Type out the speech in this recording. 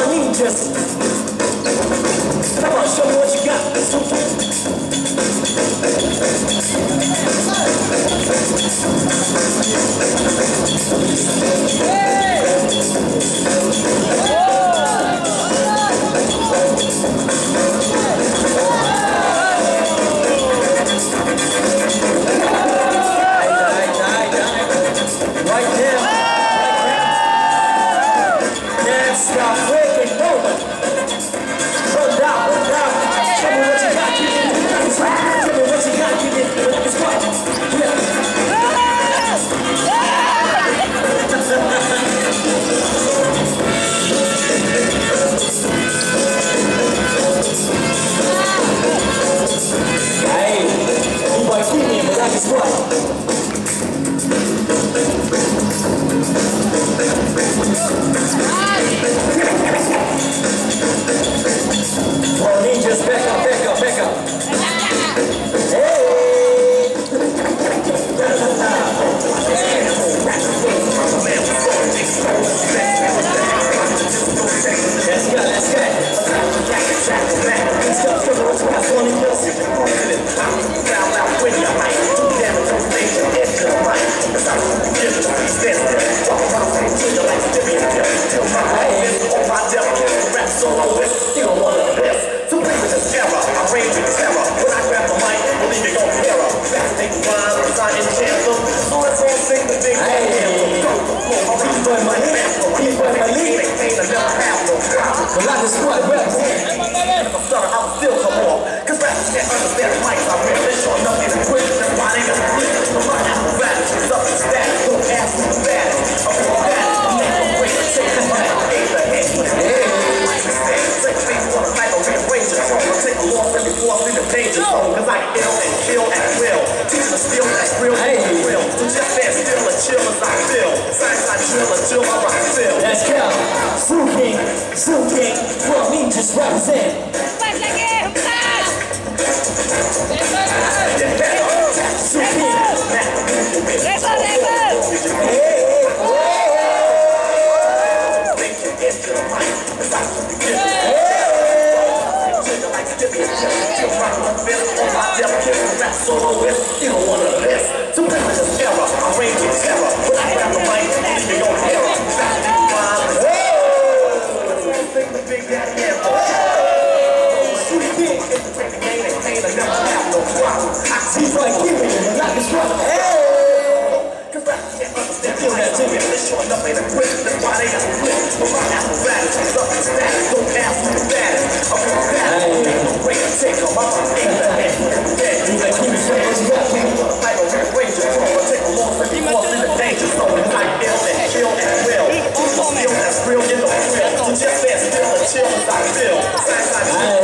I need justice. still come off. Cause rappers can't earn their life. I rip this on nothing to quit. That's why they don't quit. But my apple rattles is up and stack. Don't ask me that. I'm from that. Make a way to take the back. Ain't the head with an egg. Take things on the back of rearrange it. I'll take a loss and before I see the pages. Oh, cause I ill and kill at will. Teach the skill that's real and real. So just stand still and chill as I feel. Signs I chill until rock feel. Let's go. Fruit King, Fruit King, for me represent. going with, you know, 二六三三